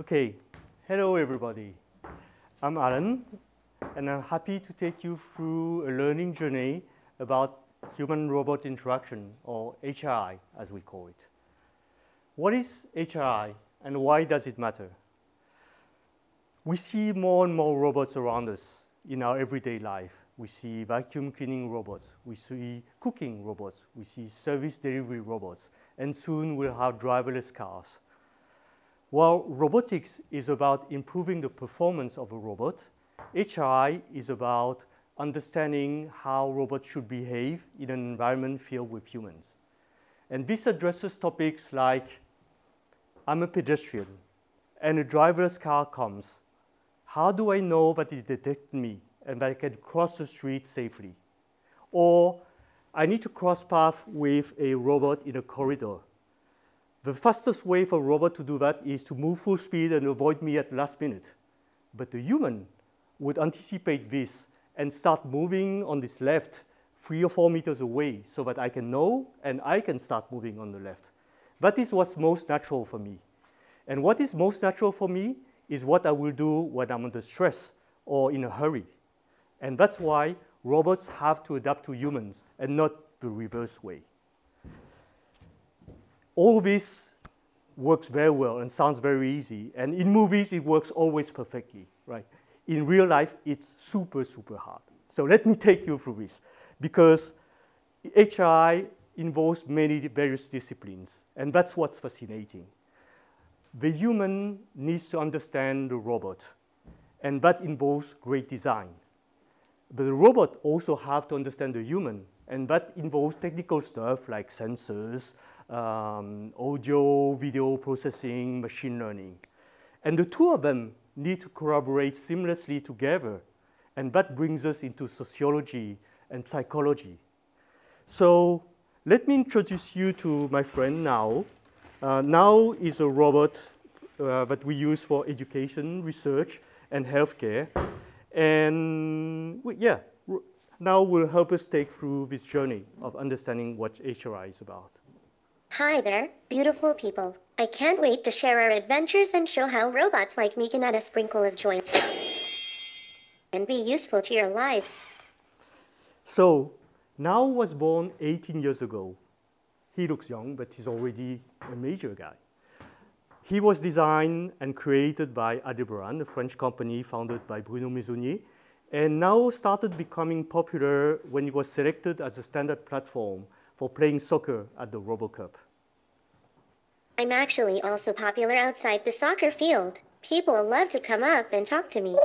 Okay, hello everybody. I'm Alan, and I'm happy to take you through a learning journey about human-robot interaction, or HRI as we call it. What is HRI and why does it matter? We see more and more robots around us in our everyday life. We see vacuum cleaning robots, we see cooking robots, we see service delivery robots, and soon we'll have driverless cars. While robotics is about improving the performance of a robot, HRI is about understanding how robots should behave in an environment filled with humans. And this addresses topics like, I'm a pedestrian and a driverless car comes. How do I know that it detects me and that I can cross the street safely? Or I need to cross path with a robot in a corridor. The fastest way for a robot to do that is to move full speed and avoid me at last minute. But the human would anticipate this and start moving on this left three or four meters away so that I can know and I can start moving on the left. That is what's most natural for me. And what is most natural for me is what I will do when I'm under stress or in a hurry. And that's why robots have to adapt to humans and not the reverse way. All this works very well and sounds very easy. And in movies, it works always perfectly, right? In real life, it's super, super hard. So let me take you through this because HRI involves many various disciplines, and that's what's fascinating. The human needs to understand the robot, and that involves great design. But the robot also have to understand the human, and that involves technical stuff like sensors, um, audio, video processing, machine learning. And the two of them need to collaborate seamlessly together. And that brings us into sociology and psychology. So let me introduce you to my friend NAO. Uh, NAO is a robot uh, that we use for education, research, and healthcare. And we, yeah, NAO will help us take through this journey of understanding what HRI is about. Hi there, beautiful people. I can't wait to share our adventures and show how robots like me can add a sprinkle of joy and be useful to your lives. So, NAO was born 18 years ago. He looks young, but he's already a major guy. He was designed and created by Aldebaran, a French company founded by Bruno Maisonnier, and NAO started becoming popular when it was selected as a standard platform for playing soccer at the RoboCup. I'm actually also popular outside the soccer field. People love to come up and talk to me.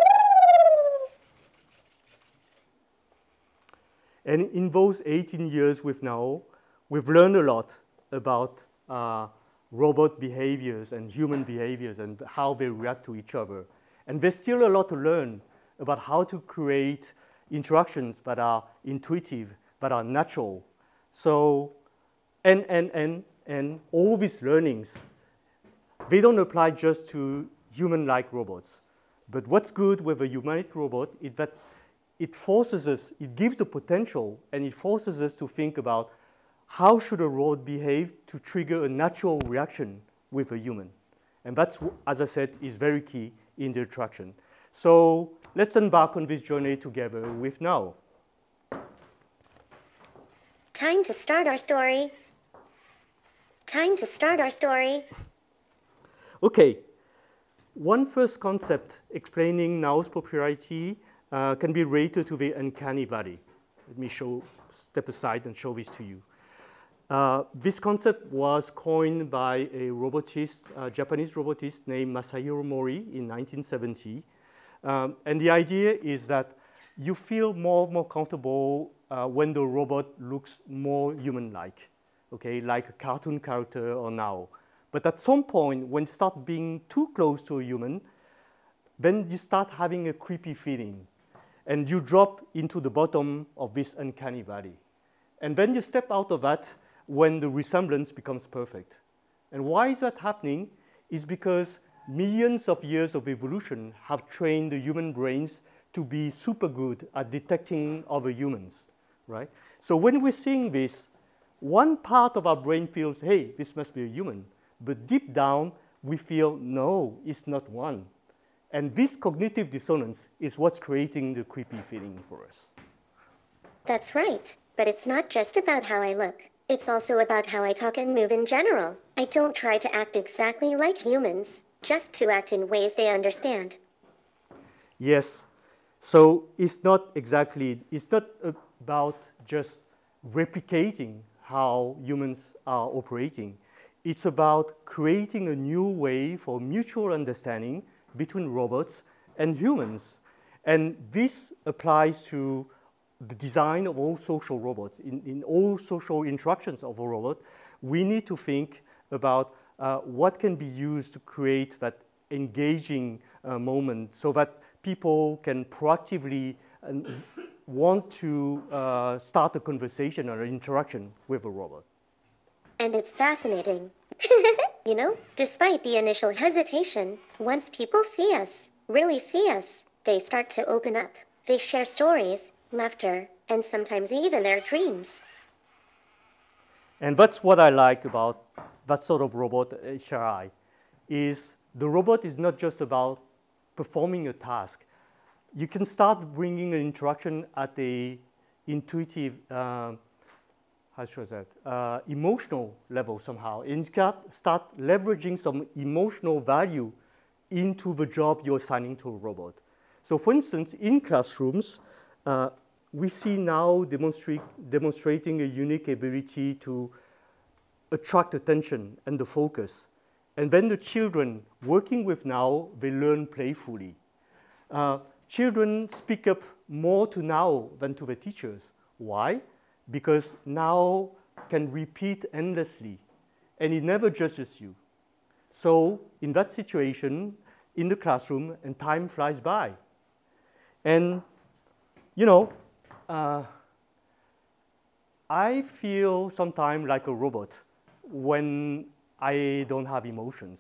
And in those 18 years with NAO, we've learned a lot about uh, robot behaviors and human behaviors and how they react to each other. And there's still a lot to learn about how to create interactions that are intuitive, that are natural, so, and, and, and, and all these learnings, they don't apply just to human-like robots. But what's good with a humanoid robot is that it forces us, it gives the potential, and it forces us to think about how should a robot behave to trigger a natural reaction with a human. And that's, as I said, is very key in the attraction. So let's embark on this journey together with NAO. Time to start our story. Time to start our story. Okay. One first concept explaining NAO's popularity uh, can be related to the uncanny valley. Let me show, step aside and show this to you. Uh, this concept was coined by a robotist, a Japanese robotist named Masahiro Mori in 1970. Um, and the idea is that you feel more and more comfortable uh, when the robot looks more human-like, okay, like a cartoon character or NAO. But at some point, when you start being too close to a human, then you start having a creepy feeling. And you drop into the bottom of this uncanny valley. And then you step out of that when the resemblance becomes perfect. And why is that happening? Is because millions of years of evolution have trained the human brains to be super good at detecting other humans right? So when we're seeing this, one part of our brain feels, hey, this must be a human. But deep down, we feel, no, it's not one. And this cognitive dissonance is what's creating the creepy feeling for us. That's right. But it's not just about how I look. It's also about how I talk and move in general. I don't try to act exactly like humans, just to act in ways they understand. Yes. So it's not exactly, it's not about just replicating how humans are operating. It's about creating a new way for mutual understanding between robots and humans. And this applies to the design of all social robots. In, in all social interactions of a robot, we need to think about uh, what can be used to create that engaging uh, moment so that people can proactively uh, want to uh, start a conversation or an interaction with a robot. And it's fascinating. you know, despite the initial hesitation, once people see us, really see us, they start to open up. They share stories, laughter, and sometimes even their dreams. And that's what I like about that sort of robot, HRI, is the robot is not just about performing a task. You can start bringing an interaction at a intuitive, uh, how should I say, uh, emotional level somehow. And start leveraging some emotional value into the job you're assigning to a robot. So for instance, in classrooms, uh, we see NAO demonstrating a unique ability to attract attention and the focus. And then the children working with NAO, they learn playfully. Uh, children speak up more to NAO than to the teachers. Why? Because NAO can repeat endlessly and it never judges you. So in that situation, in the classroom, and time flies by. And, you know, uh, I feel sometimes like a robot when I don't have emotions.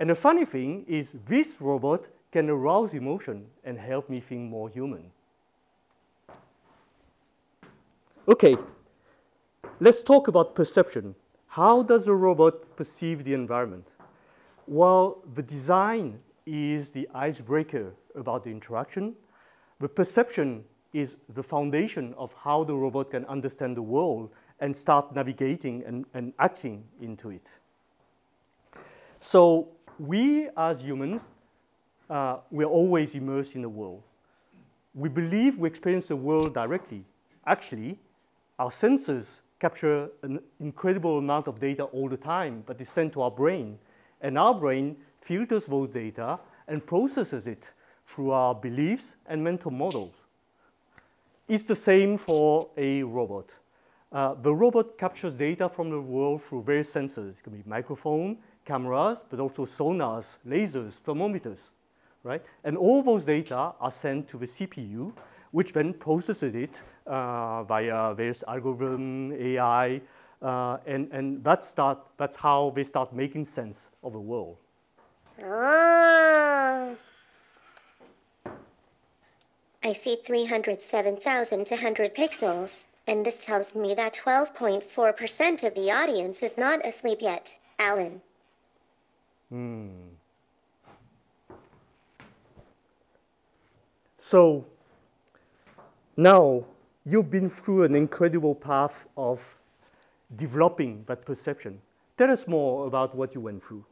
And the funny thing is this robot can arouse emotion and help me think more human. Okay, let's talk about perception. How does a robot perceive the environment? Well, the design is the icebreaker about the interaction. The perception is the foundation of how the robot can understand the world and start navigating and, and acting into it. So we as humans, uh, we're always immersed in the world. We believe we experience the world directly. Actually, our senses capture an incredible amount of data all the time, but it's sent to our brain. And our brain filters those data and processes it through our beliefs and mental models. It's the same for a robot. Uh, the robot captures data from the world through various sensors. It can be microphone, cameras, but also sonars, lasers, thermometers, right? And all those data are sent to the CPU, which then processes it uh, via various algorithm, AI, uh, and, and that start, that's how they start making sense of the world. Ah. I see 307,200 pixels, and this tells me that 12.4% of the audience is not asleep yet, Alan. Hmm. So NAO you've been through an incredible path of developing that perception. Tell us more about what you went through.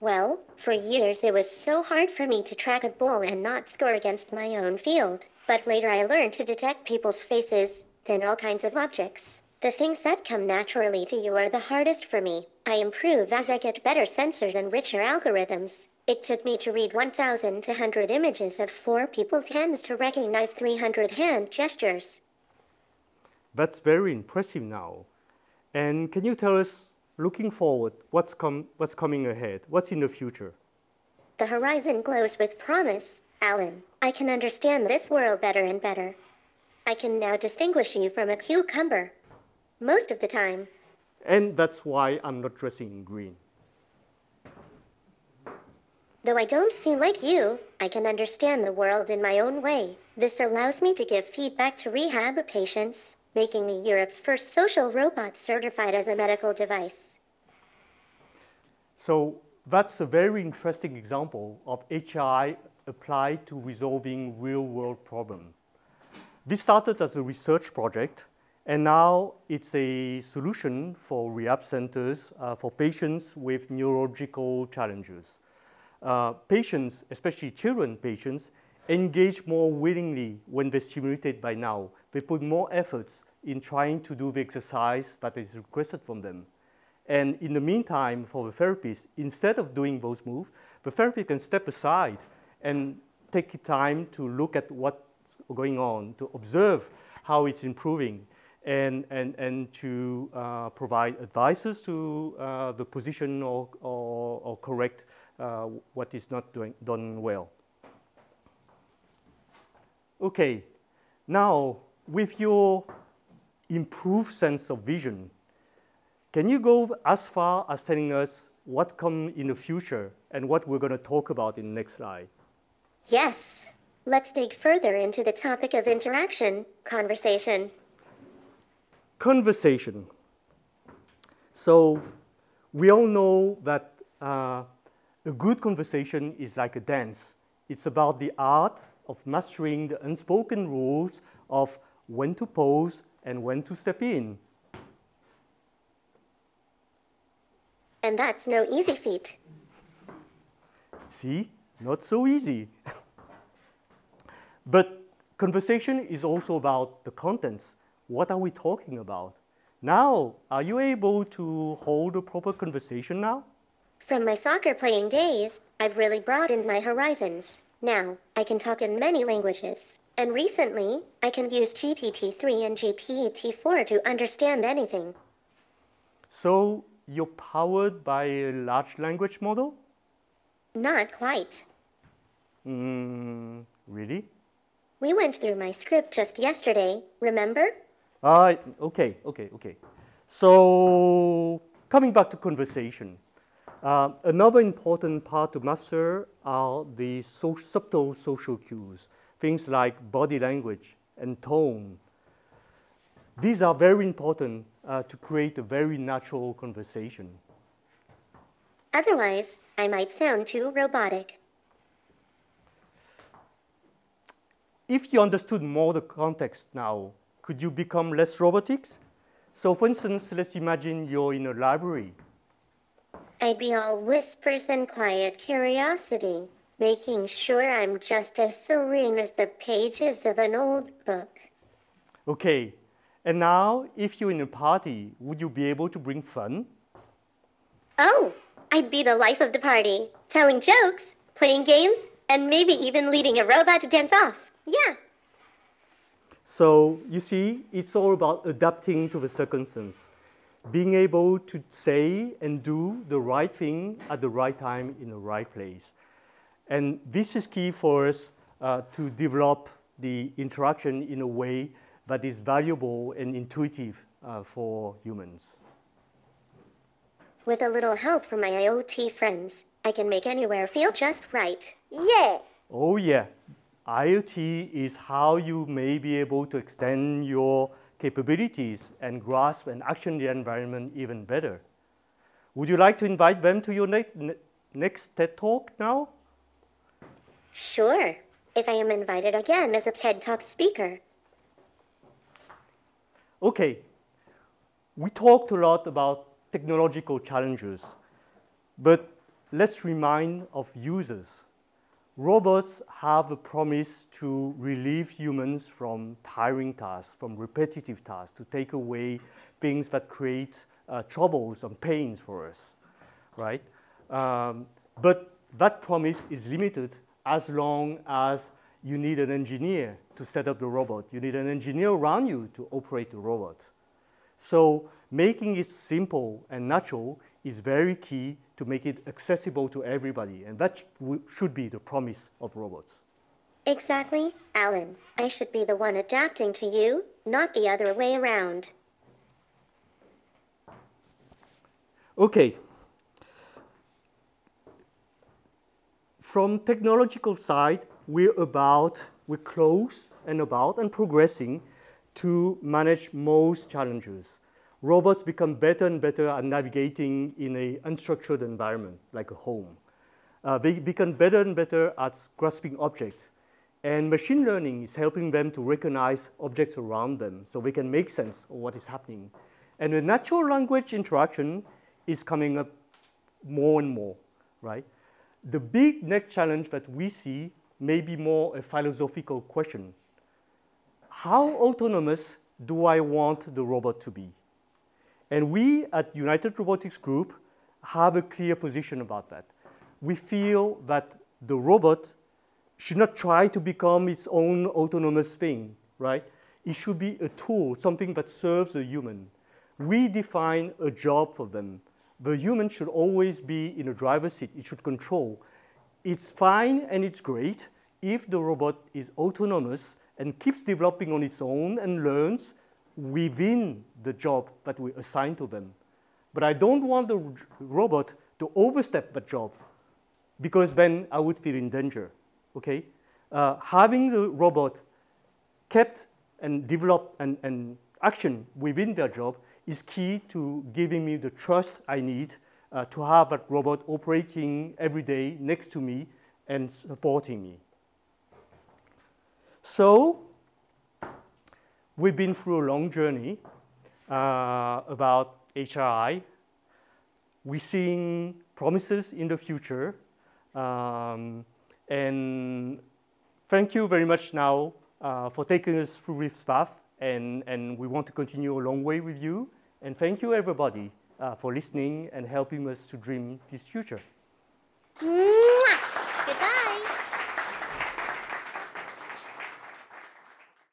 Well, for years it was so hard for me to track a ball and not score against my own field. But later I learned to detect people's faces, then all kinds of objects. The things that come naturally to you are the hardest for me. I improve as I get better sensors and richer algorithms. It took me to read 1,200 images of four people's hands to recognize 300 hand gestures. That's very impressive NAO. And can you tell us looking forward, what's, com what's coming ahead? What's in the future? The horizon glows with promise, Alan. I can understand this world better and better. I can now distinguish you from a cucumber. Most of the time. And that's why I'm not dressing in green. Though I don't seem like you, I can understand the world in my own way. This allows me to give feedback to rehab patients making me Europe's first social robot certified as a medical device. So that's a very interesting example of HI applied to resolving real-world problems. This started as a research project, and now it's a solution for rehab centers uh, for patients with neurological challenges. Uh, patients, especially children patients, engage more willingly when they're stimulated by NAO. They put more efforts in trying to do the exercise that is requested from them. And in the meantime, for the therapist, instead of doing those moves, the therapist can step aside and take time to look at what's going on, to observe how it's improving, and, and, and to uh, provide advices to uh, the position or, or, or correct what is not doing, done well. Okay, NAO with your improved sense of vision, can you go as far as telling us what come in the future and what we're going to talk about in the next slide? Yes. Let's dig further into the topic of interaction, conversation. Conversation. So we all know that uh, a good conversation is like a dance. It's about the art of mastering the unspoken rules of when to pause and when to step in. And that's no easy feat. See, not so easy. but conversation is also about the contents. What are we talking about? Now, are you able to hold a proper conversation now? From my soccer playing days, I've really broadened my horizons. Now, I can talk in many languages. And recently, I can use GPT-3 and GPT-4 to understand anything. So, you're powered by a large language model? Not quite. Mm, really? We went through my script just yesterday, remember? Uh, okay, okay, okay. So, coming back to conversation. Uh, another important part to master are the so subtle social cues, things like body language and tone. These are very important uh, to create a very natural conversation. Otherwise, I might sound too robotic. If you understood more the context NAO, could you become less robotics? So for instance, let's imagine you're in a library I'd be all whispers and quiet curiosity, making sure I'm just as serene as the pages of an old book. Okay, and now if you're in a party, would you be able to bring fun? Oh, I'd be the life of the party, telling jokes, playing games, and maybe even leading a robot to dance off. Yeah. So you see, it's all about adapting to the circumstance being able to say and do the right thing at the right time in the right place. And this is key for us uh, to develop the interaction in a way that is valuable and intuitive uh, for humans. With a little help from my IoT friends, I can make anywhere feel just right. Yeah! Oh yeah. IoT is how you may be able to extend your capabilities and grasp and action the environment even better. Would you like to invite them to your ne ne next TED Talk NAO? Sure, if I am invited again as a TED Talk speaker. Okay, we talked a lot about technological challenges, but let's remind of users robots have a promise to relieve humans from tiring tasks, from repetitive tasks, to take away things that create uh, troubles and pains for us, right? Um, but that promise is limited as long as you need an engineer to set up the robot. You need an engineer around you to operate the robot. So making it simple and natural is very key to make it accessible to everybody. And that should be the promise of robots. Exactly, Alan. I should be the one adapting to you, not the other way around. Okay. From technological side, we're about, we're close and about and progressing to manage most challenges. Robots become better and better at navigating in an unstructured environment, like a home. Uh, they become better and better at grasping objects. And machine learning is helping them to recognize objects around them so they can make sense of what is happening. And the natural language interaction is coming up more and more, right? The big next challenge that we see may be more a philosophical question. How autonomous do I want the robot to be? And we at United Robotics Group have a clear position about that. We feel that the robot should not try to become its own autonomous thing, right? It should be a tool, something that serves the human. We define a job for them. The human should always be in a driver's seat. It should control. It's fine and it's great if the robot is autonomous and keeps developing on its own and learns within the job that we assign to them. But I don't want the robot to overstep that job because then I would feel in danger, okay? Uh, having the robot kept and developed and, and action within their job is key to giving me the trust I need uh, to have that robot operating every day next to me and supporting me. So we've been through a long journey uh, about HRI. We're seeing promises in the future. Um, and thank you very much NAO uh, for taking us through this path. And, and we want to continue a long way with you. And thank you, everybody, uh, for listening and helping us to dream this future. Mm.